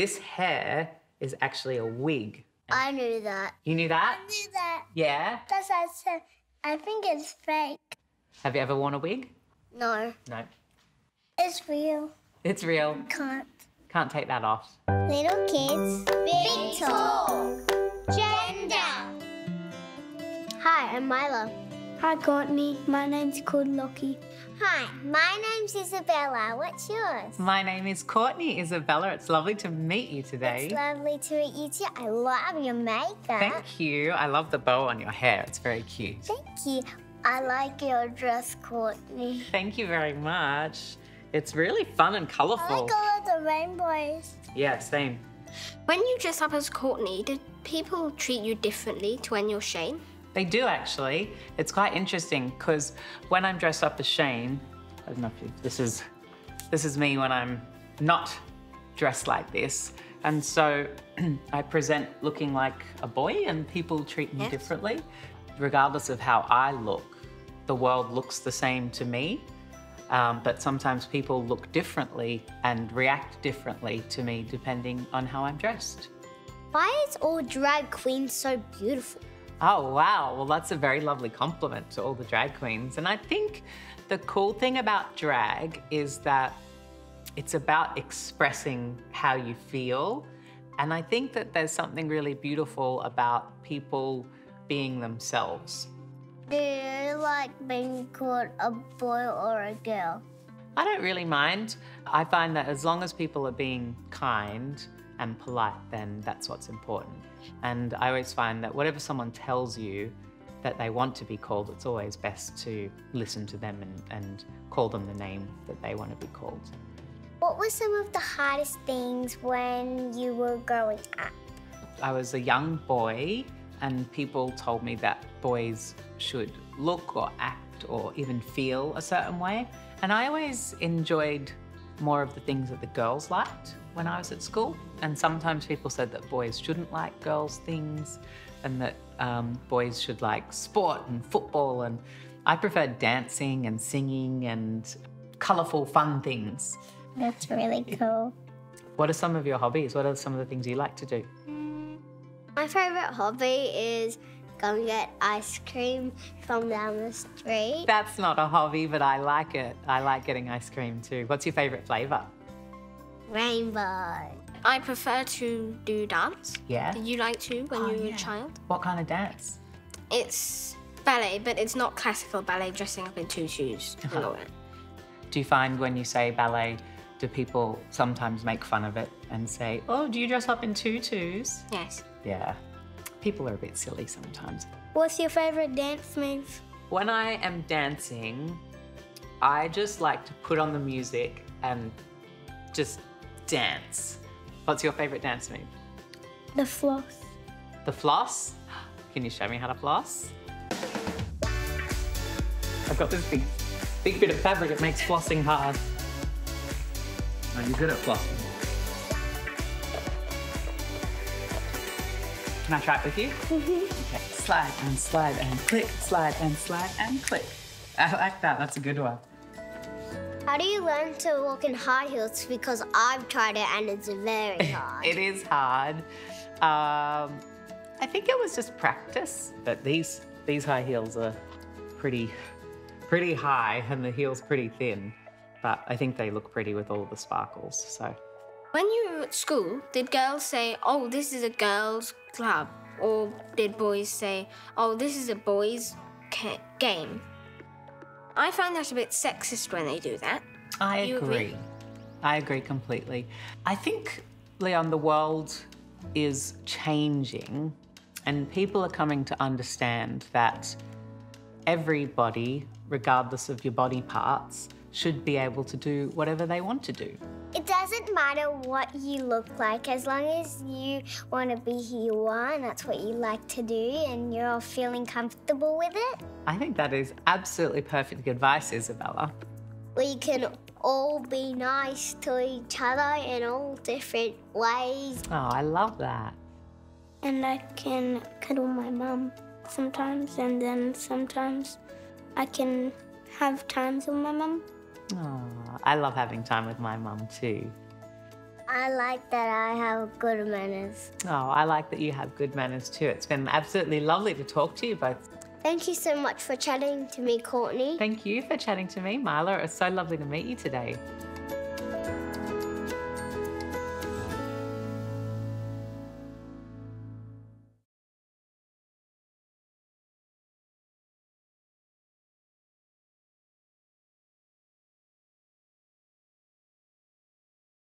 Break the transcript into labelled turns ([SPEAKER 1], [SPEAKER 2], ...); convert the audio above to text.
[SPEAKER 1] This hair is actually a wig.
[SPEAKER 2] I knew that.
[SPEAKER 1] You knew that?
[SPEAKER 2] I knew that.
[SPEAKER 1] Yeah.
[SPEAKER 2] That's what I said. I think it's fake.
[SPEAKER 1] Have you ever worn a wig?
[SPEAKER 2] No,
[SPEAKER 1] No.
[SPEAKER 2] it's real.
[SPEAKER 1] It's real.
[SPEAKER 2] Can't.
[SPEAKER 1] Can't take that off.
[SPEAKER 2] Little kids, big talk. Gender. Hi, I'm Milo.
[SPEAKER 3] Hi, Courtney. My name's called Lockie.
[SPEAKER 2] Hi, my name's Isabella. What's yours?
[SPEAKER 1] My name is Courtney Isabella. It's lovely to meet you today.
[SPEAKER 2] It's lovely to meet you too. I love your makeup.
[SPEAKER 1] Thank you. I love the bow on your hair. It's very cute.
[SPEAKER 2] Thank you. I like your dress, Courtney.
[SPEAKER 1] Thank you very much. It's really fun and colourful.
[SPEAKER 2] I
[SPEAKER 1] colourful.
[SPEAKER 2] like all of the rainbows.
[SPEAKER 1] Yeah, same.
[SPEAKER 3] When you dress up as Courtney, did people treat you differently to when you're Shane?
[SPEAKER 1] They do actually. It's quite interesting because when I'm dressed up as Shane, I don't know if you, this is this is me when I'm not dressed like this, and so I present looking like a boy, and people treat me
[SPEAKER 3] Yes.
[SPEAKER 1] differently, regardless of how I look. The world looks the same to me, um, but sometimes people look differently and react differently to me depending on how I'm dressed.
[SPEAKER 2] Why is all drag queens so beautiful?
[SPEAKER 1] Oh, wow. Well, that's a very lovely compliment to all the drag queens. And I think the cool thing about drag is that it's about expressing how you feel. And I think that there's something really beautiful about people being themselves.
[SPEAKER 2] Do you like being called a boy or a girl?
[SPEAKER 1] I don't really mind. I find that as long as people are being kind and polite, then that's what's important. And I always find that whatever someone tells you that they want to be called, it's always best to listen to them and, and call them the name that they want to be called.
[SPEAKER 2] What were some of the hardest things when you were growing up?
[SPEAKER 1] I was a young boy, and people told me that boys should look or act or even feel a certain way. And I always enjoyed more of the things that the girls liked when I was at school. And sometimes people said that boys shouldn't like girls' things and that um, boys should like sport and football. And I preferred dancing and singing and colourful, fun things.
[SPEAKER 2] That's really cool.
[SPEAKER 1] What are some of your hobbies? What are some of the things you like to do?
[SPEAKER 2] My favorite hobby is going get ice cream from down the street.
[SPEAKER 1] That's not a hobby, but I like it. I like getting ice cream too. What's your favourite flavour?
[SPEAKER 2] Rainbow.
[SPEAKER 3] I prefer to do dance.
[SPEAKER 1] Yeah.
[SPEAKER 3] Did you like to when
[SPEAKER 1] Oh,
[SPEAKER 3] you were
[SPEAKER 1] yeah.
[SPEAKER 3] a child?
[SPEAKER 1] What kind of dance?
[SPEAKER 3] It's ballet, but it's not classical ballet dressing up in tutus and all that.
[SPEAKER 1] Do you find when you say ballet, do people sometimes make fun of it and say, oh, do you dress up in tutus?
[SPEAKER 3] Yes.
[SPEAKER 1] Yeah. People are a bit silly sometimes.
[SPEAKER 3] What's your favorite dance move?
[SPEAKER 1] When I am dancing, I just like to put on the music and just dance. What's your favourite dance move?
[SPEAKER 3] The floss.
[SPEAKER 1] The floss? Can you show me how to floss? I've got this big, big bit of fabric. It makes flossing hard. Are you're good at flossing. Can I try it with you? Okay. Slide and slide and click, slide and slide and click. I like that. That's a good one.
[SPEAKER 2] How do you learn to walk in high heels? Because I've tried it and it's very hard.
[SPEAKER 1] It is hard. Um, I think it was just practice. But these these high heels are pretty pretty high, and the heels pretty thin. But I think they look pretty with all the sparkles. So
[SPEAKER 3] When you were at school, did girls say, oh, this is a girls' club? Or did boys say, oh, this is a boys' game? I find that a bit sexist when they do that.
[SPEAKER 1] I agree.
[SPEAKER 3] agree?
[SPEAKER 1] I agree completely. I think, Leon, the world is changing, and people are coming to understand that everybody, regardless of your body parts, should be able to do whatever they want to do.
[SPEAKER 2] It doesn't matter what you look like as long as you want to be who you are and that's what you like to do and you're all feeling comfortable with it.
[SPEAKER 1] I think that is absolutely perfect advice, Isabella.
[SPEAKER 2] We can all be nice to each other in all different ways.
[SPEAKER 1] Oh, I love that.
[SPEAKER 3] And I can cuddle my mum sometimes, and then sometimes I can have times with my mum.
[SPEAKER 1] Oh, I love having time with my mum too.
[SPEAKER 2] I like that I have good manners.
[SPEAKER 1] Oh, I like that you have good manners too. It's been absolutely lovely to talk to you both.
[SPEAKER 2] Thank you so much for chatting to me, Courtney.
[SPEAKER 1] Thank you for chatting to me, Marla. It was so lovely to meet you today.